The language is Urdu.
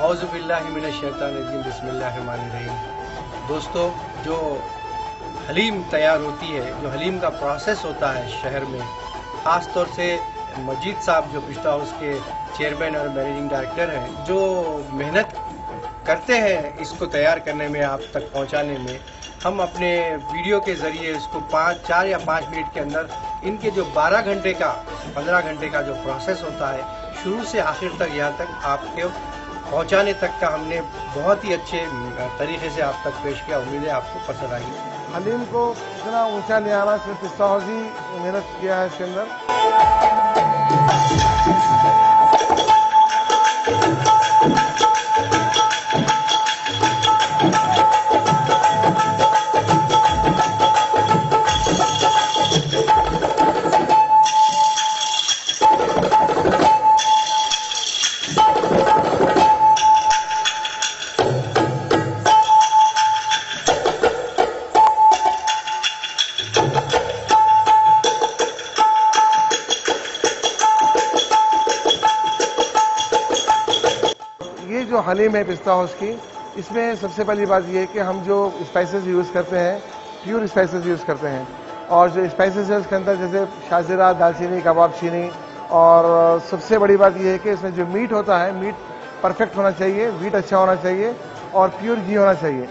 اعوذ باللہ من الشیطان الرجیم، بسم اللہ الرحمن الرحیم۔ دوستو، جو حلیم تیار ہوتی ہے، جو حلیم کا پروسیس ہوتا ہے شہر میں، خاص طور سے مجید صاحب جو پشتا ہاؤس کے چیئرمین اور مینیجنگ ڈائریکٹر ہیں، جو محنت کرتے ہیں اس کو تیار کرنے میں، آپ تک پہنچانے میں، ہم اپنے ویڈیو کے ذریعے اس کو پانچ، چار یا پانچ منٹ کے اندر ان کے جو بارہ گھنٹے کا، پندرہ گھنٹے کا جو پروسیس ہوتا ہے، شروع سے آخر تک، یہاں تک آپ کے پہنچانے تک کا ہم نے بہت ہی اچھے طریقے سے آپ تک پیش کیا امید ہے آپ کو پسند آئی حلیم کو اتنا اونچا لے آنا صرف پستہ محنت کیا ہے اس کے اندر۔ حلیم ہے پستہ ہاؤس کی، اس میں سب سے پہلی بات یہ ہے کہ ہم جو اسپائسز یوز کرتے ہیں پیور اسپائسز یوز کرتے ہیں۔ اور جو اسپائسز ہیں اس کے اندر جیسے شاہزرہ دال چینی کباب چینی۔ اور سب سے بڑی بات یہ ہے کہ اس میں جو میٹ ہوتا ہے میٹ پرفیکٹ ہونا چاہیے میٹ اچھا ہونا چاہیے اور پیور گھی ہونا چاہیے۔